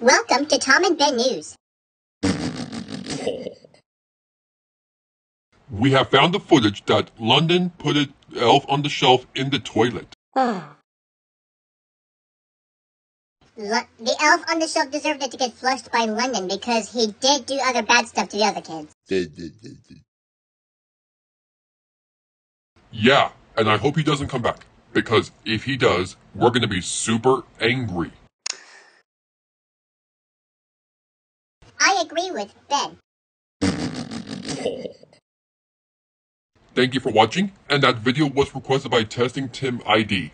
Welcome to Tom and Ben News. We have found the footage that London put an elf on the shelf in the toilet. The elf on the shelf deserved it to get flushed by London because he did do other bad stuff to the other kids. Yeah, and I hope he doesn't come back. Because if he does, we're gonna be super angry. I agree with Ben. Thank you for watching, and that video was requested by Testing Tim ID.